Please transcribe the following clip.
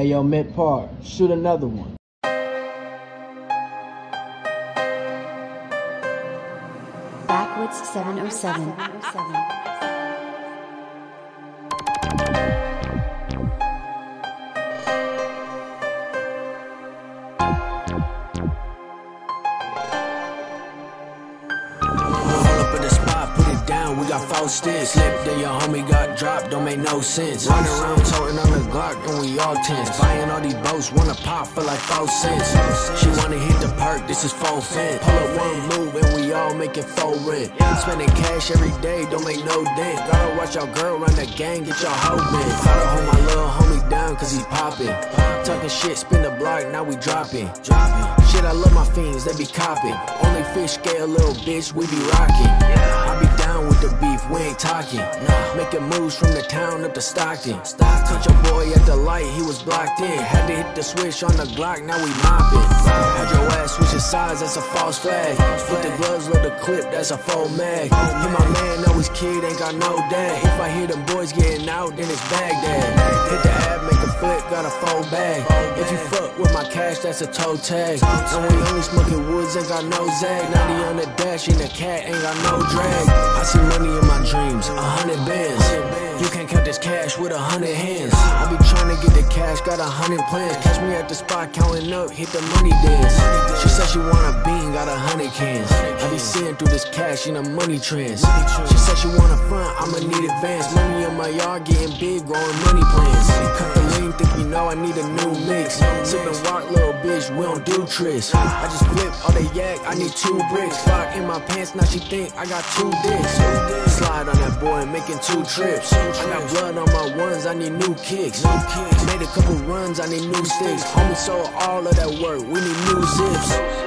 Hey yo, Mitpar, shoot another one. Backwoodz 707. Pull got four sticks. Slip, then your homie got dropped, don't make no sense. Run around toting on the Glock, and we all tense. Buying all these boats, wanna pop for like four cents. She wanna hit the perk, this is full fin. Pull up one move, and we all making full rent. Spending cash every day, don't make no dent. Gotta watch your girl run the gang, get your hoe bent. Gotta hold my little homie down, cause he poppin'. Talking shit, spin the block, now we dropping. Dropping. Shit, I love my fiends, they be copping. Only fish scale, little bitch, we be rocking. I be down with the beef, we ain't talking. Nah, making moves from the town up to Stockton. Touch your boy at the light, he was blocked in. Had to hit the switch on the Glock, now we mopping. Had your ass switching sides, that's a false flag. Put the gloves, load the clip, that's a full mag. Hit my man, know his kid ain't got no dad. If I hear them boys getting out, then it's Baghdad. Hit the ab, make a flip, got a full bag. If you fuck with my cash, that's a toe tag. And we only smoking woods, ain't got no zag. 90 on the dash, and the cat ain't got no drag. I see money in my dreams, a hundred bands. This cash with a hundred hands. I be trying to get the cash, got a hundred plans. Catch me at the spot, counting up, hit the money dance. She said she want a bean, got a hundred cans. I be seeing through this cash in a money trance. She said she want a front, I'ma need advance. Money in my yard, getting big, growing money plans. Cut the lean, think you know I need a new mix. Sippin' rock, little bitch, we don't do tricks. I just flip all the yak, I need two bricks. Fuck in my pants, now she think I got two dicks. On making two trips. I got blood on my ones, I need new kicks. Made a couple runs, I need new sticks. Homie sold all of that work, we need new zips.